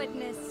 witness.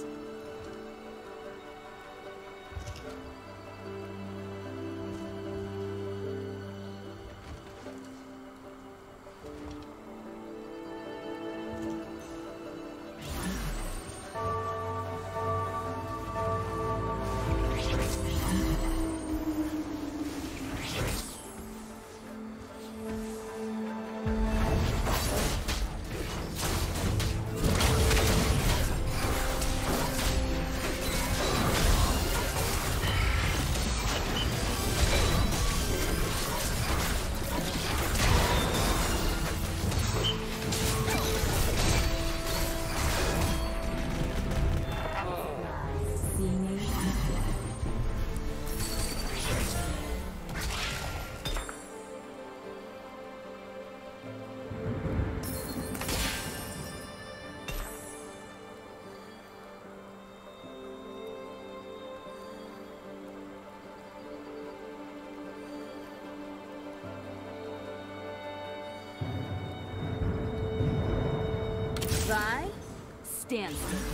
Stands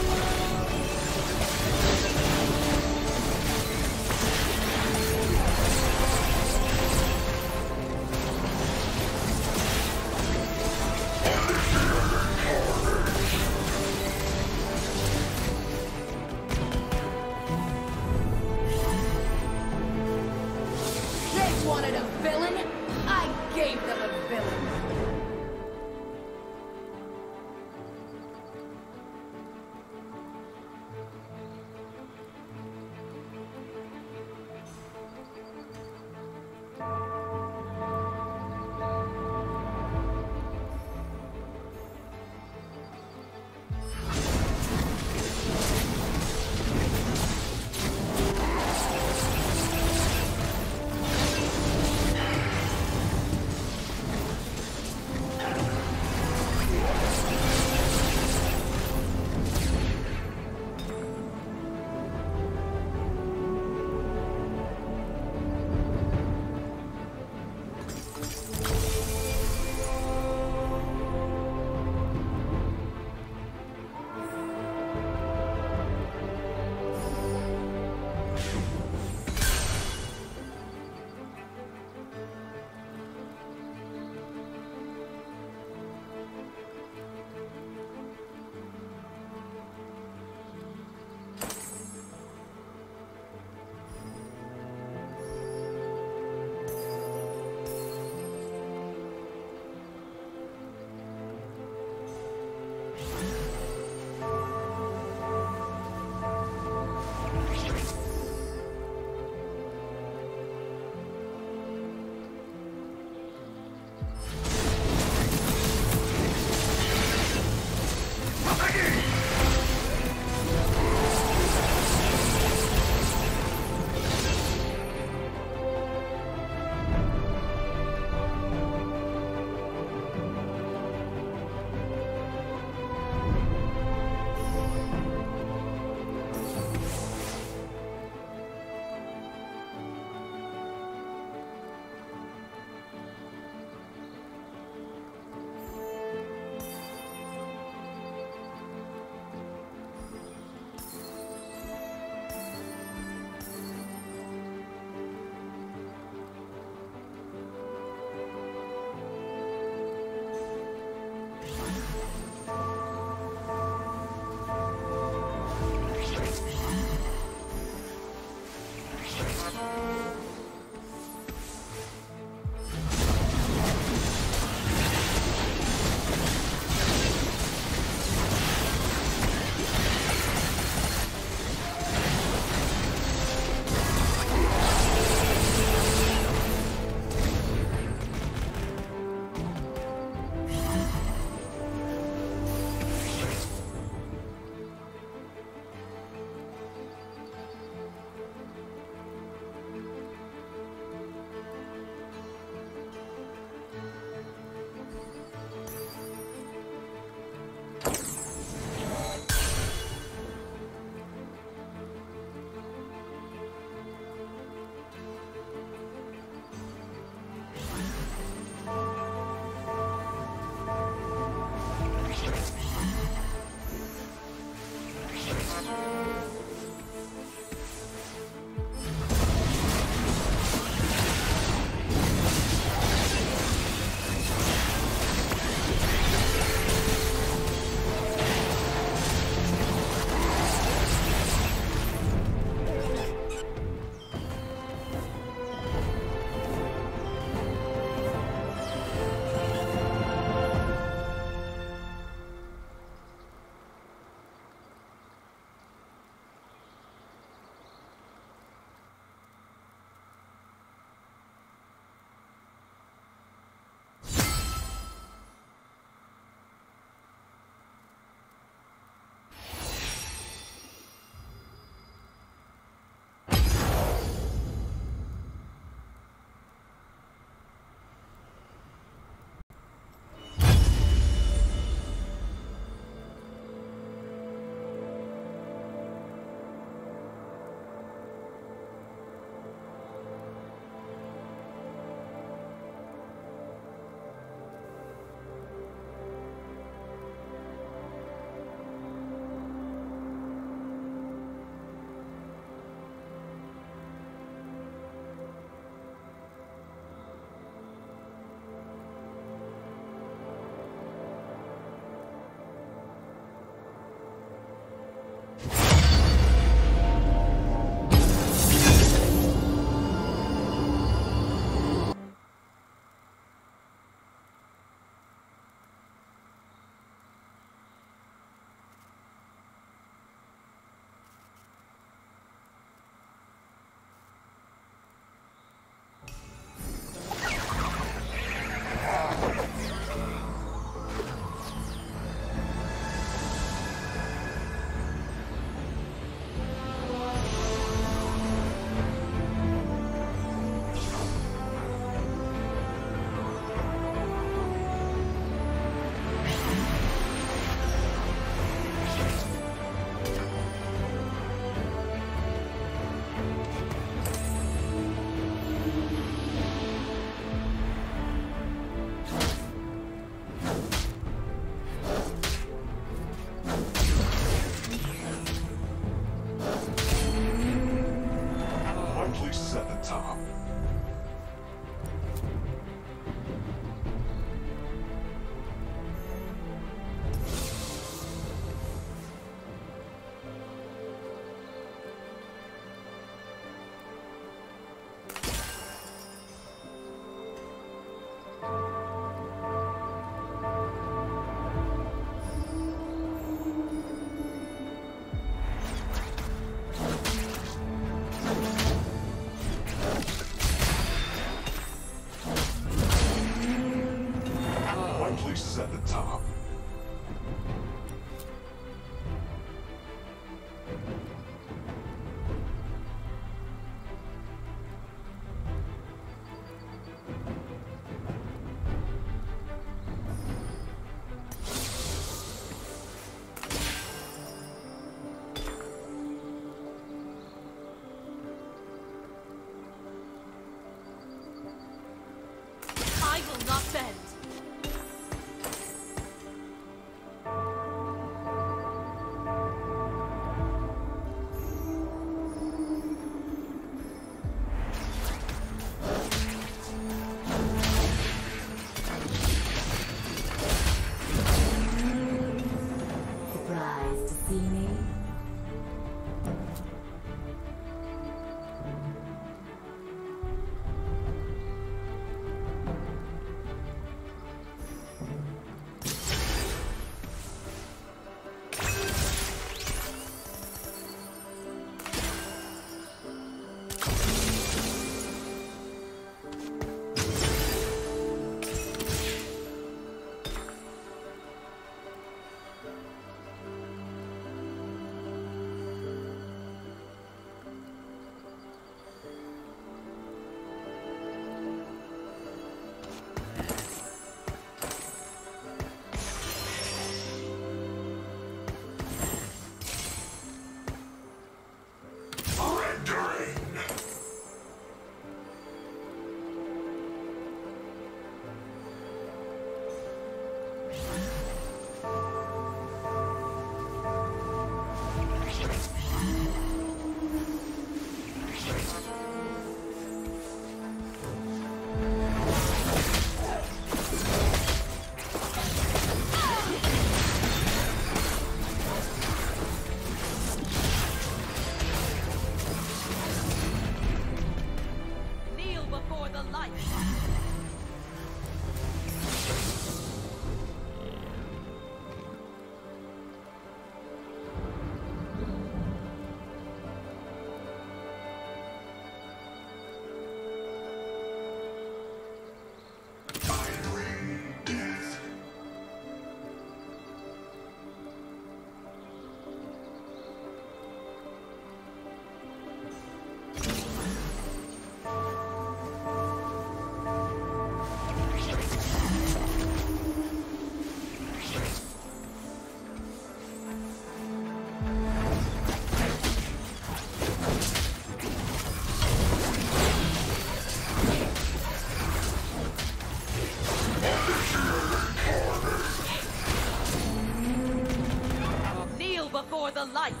Kneel before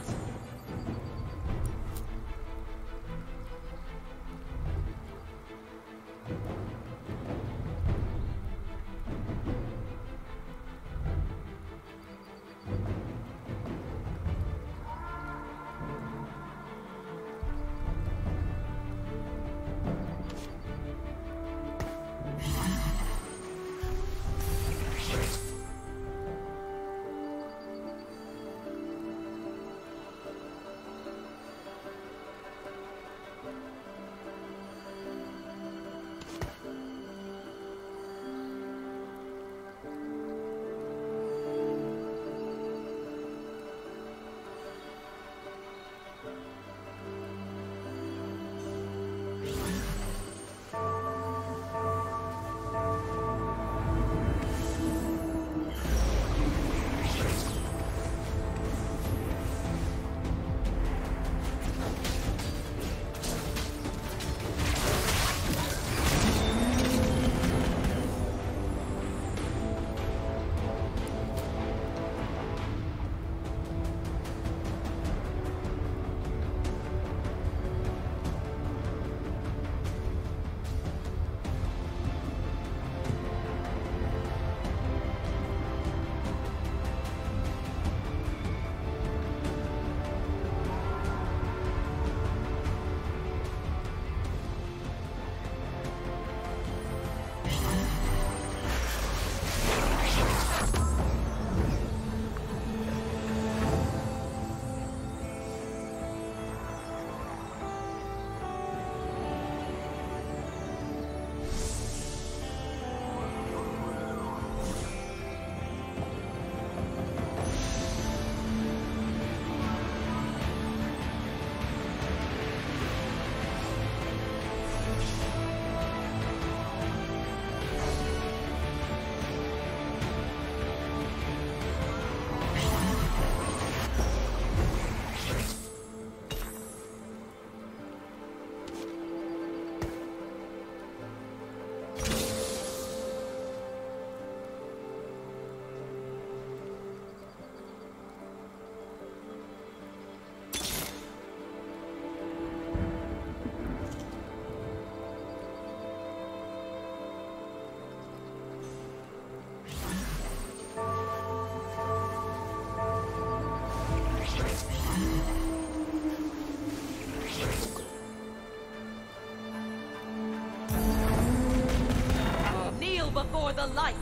the light.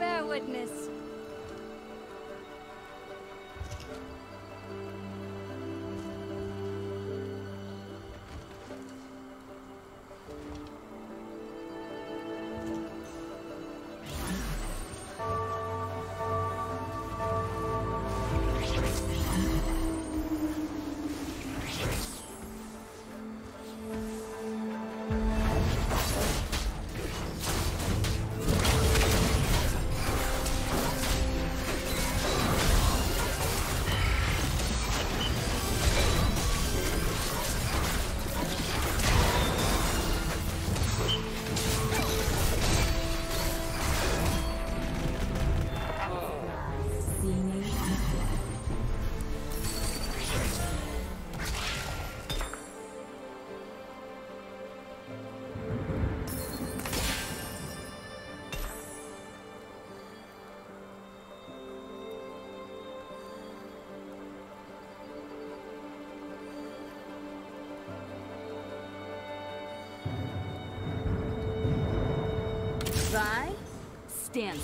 Bear witness. Stand